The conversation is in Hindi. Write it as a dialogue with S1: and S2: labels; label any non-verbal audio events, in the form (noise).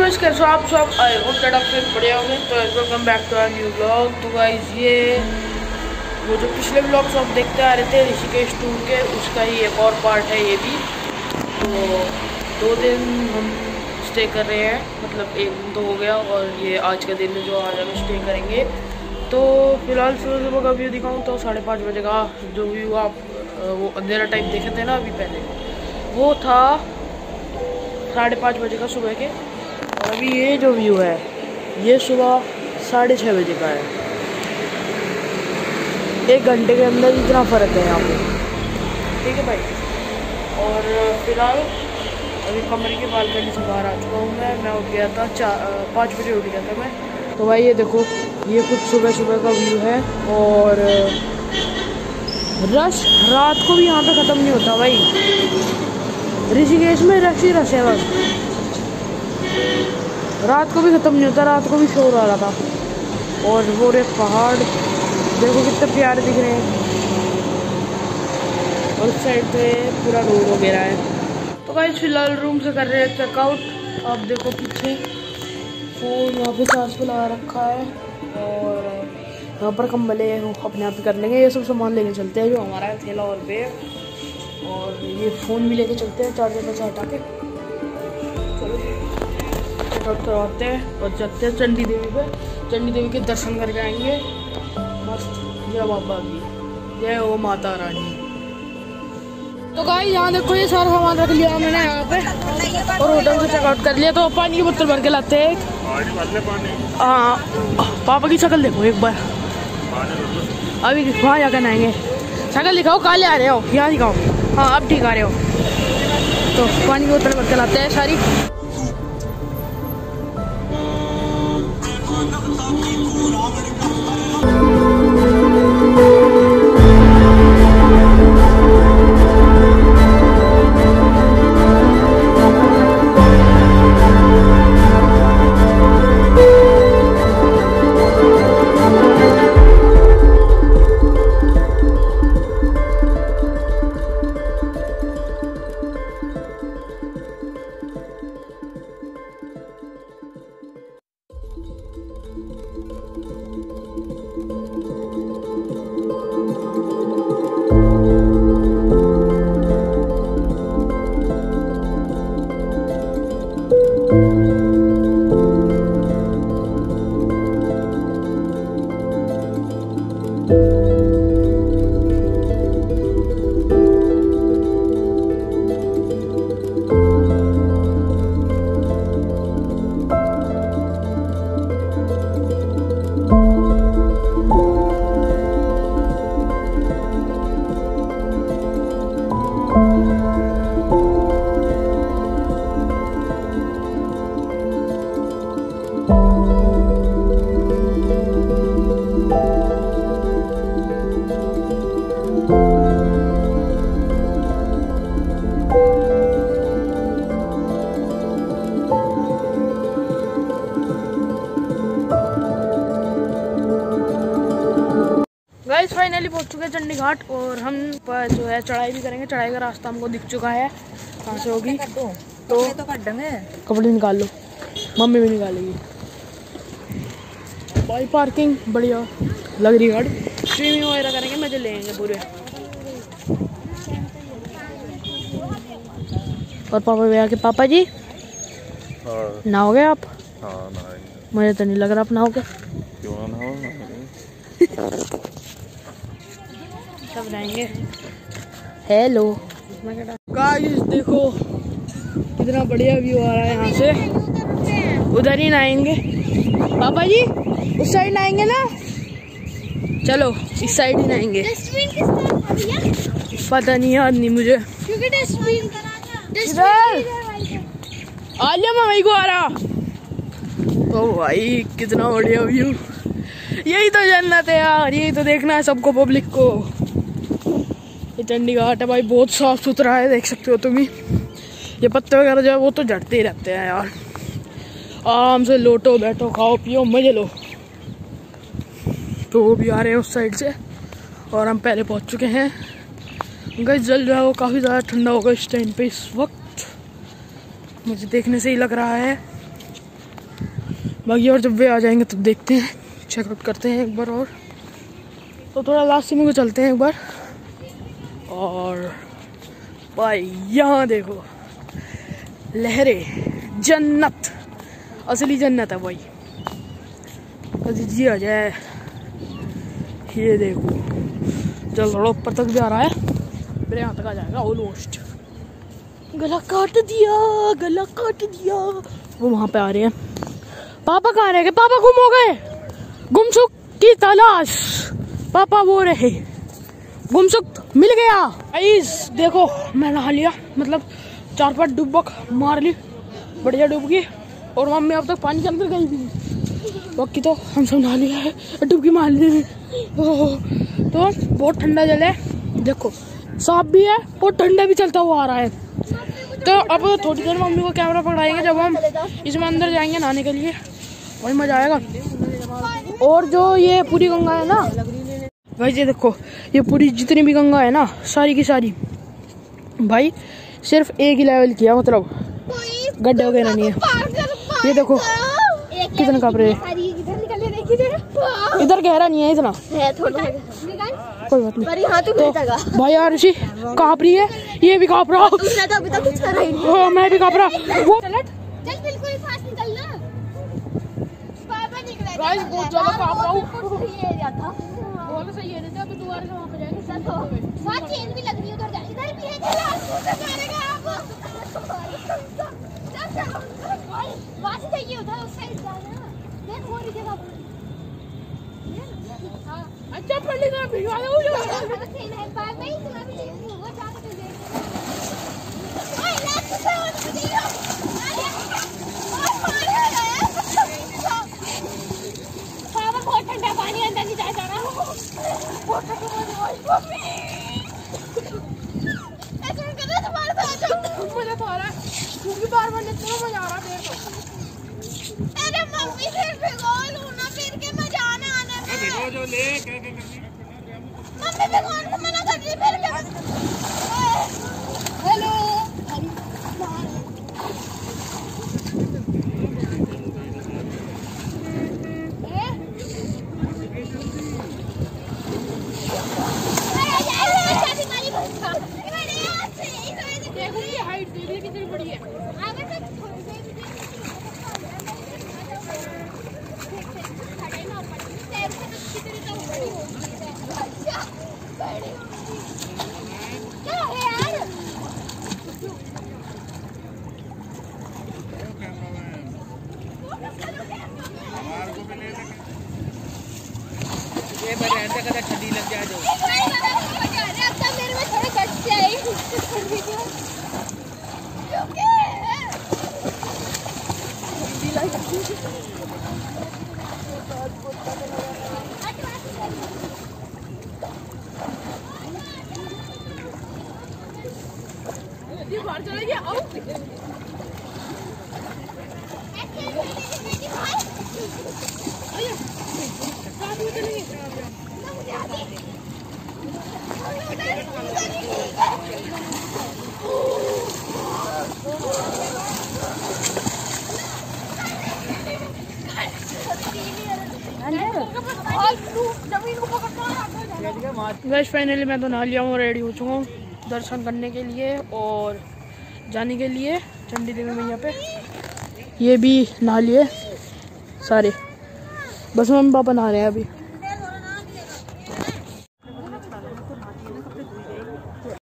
S1: गाइस कैसे आप सब? आई होप दैट आप फिर बढ़िया होंगे। तो welcome back to our new blog तो गाइस ये वो जो पिछले ब्लॉग्स आप देखते आ रहे थे, ऋषिकेश टूर के, उसका ही एक और पार्ट है ये भी। तो दो दिन हम स्टे कर रहे हैं मतलब एक दिन तो हो गया, और ये आज का दिन जो आज हम स्टे करेंगे। तो फ़िलहाल सुबह सुबह का व्यू दिखाऊँ तो साढ़े पाँच बजे का जो व्यू आप वो अंधेरा टाइम देखे थे ना अभी पहले, वो था साढ़े पाँच बजे का सुबह के, और अभी ये जो व्यू है, ये सुबह साढ़े छः बजे का है। एक घंटे के अंदर इतना फ़र्क है यहाँ पे। ठीक है भाई? और फ़िलहाल अभी कमरे के बालकनी से बाहर आ चुका हूँ मैं मैं उठ गया था चार पाँच बजे उठ गया था मैं। तो भाई ये देखो ये कुछ सुबह सुबह का व्यू है और, रश, रात को भी यहाँ पे ख़त्म नहीं होता भाई। ऋषिकेश में रश ही रश है बस। रात को भी ख़त्म नहीं होता, रात को भी शोर आ रहा था। और वो रे पहाड़, देखो कितने प्यारे दिख रहे हैं। और उस साइड पे पूरा रोड वगैरह है। तो भाई फ़िलहाल रूम से कर रहे हैं चेकआउट आप देखो पीछे। फ़ोन पे चार्ज पे लगा रखा है। और, यहाँ पर कम्बले अपने आप कर लेंगे। ये सब सामान लेके चलते हैं जो हमारा है थैला और बैग और ये फ़ोन भी लेके चलते हैं, चार्जर से हटा के चेकआउट करवाते हैं और चलते हैं चंडी देवी पे। चंडी देवी के दर्शन करके आएँगे। मस्त जय बाबा की जय ओ माता रानी। तो गाई यहाँ देखो, ये सारा सामान रख लिया मैंने यहाँ पे। और होटल से चेकआउट कर लिया। तो पानी की बोतल भर के लाते हैं हाँ पापा की शक्ल देखो एक बार। अभी वहाँ जाकर नहाएँगे शक्ल दिखाओ, काले आ रहे हो। यहाँ दिखाओ। हाँ अब ठीक आ रहे हो। तो पानी की बोतल भर के लाते हैं सारी। पहुँच चुके हैं चंडी घाट और हम पर जो है चढ़ाई भी करेंगे। चढ़ाई का रास्ता हमको दिख चुका है। कहाँ से होगी? तो
S2: तो
S1: कपड़े निकाल लो। मम्मी भी निकालेगी। भाई पार्किंग। बढ़िया। लग रही गाड़ी। स्विमिंग वगैरह करेंगे। मज़े लेंगे पूरे। और पापा भैया के पापा जी?
S3: हाँ
S1: नहाओगे आप?
S3: हाँ
S1: मुझे तो नहीं लग रहा आप नहाओगे
S3: क्यों ना (laughs)
S1: सब रहेंगे। हेलो गाइस देखो कितना बढ़िया व्यू आ रहा है यहाँ से। उधर ही नहाएँगे। पापा जी उस साइड नहाएँगे ना? चलो इस साइड ही नहाएँगे।
S2: डस्टबिन किस तरफ़ भैया?
S1: पता नहीं याद नहीं मुझे।
S2: क्योंकि डस्टबिन
S1: आ लिया मैं वही को आ रहा। ओ भाई कितना बढ़िया व्यू यही तो जन्नत है यार यही तो देखना है सबको पब्लिक को। चंडी घाट है भाई, बहुत साफ़ सुथरा है, देख सकते हो तुम ही। ये पत्ते वगैरह जो है, वो तो झड़ते ही रहते हैं यार। आराम से लोटो बैठो, खाओ, पियो, मज़े लो। तो वो भी आ रहे हैं उस साइड से, और हम पहले पहुँच चुके हैं। गैस, जल जो है, वो काफ़ी ज़्यादा ठंडा होगा इस टाइम पे, इस वक्त। मुझे देखने से ही लग रहा है। बाकी और जब वे आ जाएँगे, तब देखते हैं। चेकआउट करते हैं एक बार और। तो थोड़ा लास्ट सीमिंग को चलते हैं एक बार। और भाई, यहाँ देखो। लहरें, जन्नत। असली जन्नत है भाई। जी आ जाए। ये देखो। जल थोड़ा ऊपर तक जा रहा है। मेरे यहाँ तक आ जाएगा ऑलमोस्ट गला काट दिया, गला काट दिया। वो वहाँ पे आ रहे हैं। पापा कहाँ रह पापा गुम हो गए। गुमसुख की तलाश। पापा वो रहे। गुमसुख मिल गया। आइस देखो मैं नहा लिया। मतलब चार पाँच डुबक मार ली। बढ़िया डुबकी। और मम्मी अब तक पानी के अंदर गई थी बाकी तो हम सब नहा लिया है। डुबकी मार ली। तो बहुत ठंडा जल है। देखो साफ़ भी है, और ठंडा भी चलता हुआ आ रहा है। तो अब थोड़ी देर मम्मी को कैमरा पकड़ाएँगे, जब हम इसमें अंदर जाएँगे नहाने के लिए। वही मज़ा आएगा। और जो ये पूरी गंगा है ना भाई ये देखो ये पूरी जितनी भी गंगा है ना सारी की सारी। भाई सिर्फ़ एक ही लेवल किया मतलब गड्ढे वगैरह नहीं है। ये देखो कितने कप रहे
S2: इधर
S1: गहरा नहीं है इतना।
S2: है
S1: कोई बात नहीं।
S2: तो
S1: भाई यार ऋषि काँप रही है ये भी काँप रहा।
S2: तो ही
S1: मैं भी काँप रहा। वो बहुत ज़्यादा काँप रहा हूँ। बहुत सही है जब दोबारा से वहाँ पे जाएँगे।
S2: चल तो वहाँ चेन भी लग रही है उधर जा इधर भी है चला उधर मारेगा आप। चल चल वहाँ से जाइए उधर उस साइड जाना। देख वो रही जगह हाँ
S1: अच्छा पहले तो भिजवा दो
S2: है। भी वो जा ओए और बहुत ठंडा पानी
S1: बार बार मज़ा आ रहा देर को
S2: अरे मम्मी से भिगो लूना फिर के मज़ा आने आने में
S3: जो ले के क्या
S2: मम्मी भिगोने को मना कर रही फिर के हेलो
S1: देखो ये हाइट देख ली कितनी बड़ी है।
S3: ये रहते कदा ठंडी लग जाए जो
S2: मेरे में थोड़ा कट से आई
S1: ये बाहर चला गया आओ वैसे फाइनली मैं तो नहा लिया हूँ रेडी हो चुका हूँ दर्शन करने के लिए और जाने के लिए। चंडी देवी मैया पे। ये भी नहा लिए। सारे। बस मम्मी पापा नहा रहे हैं अभी।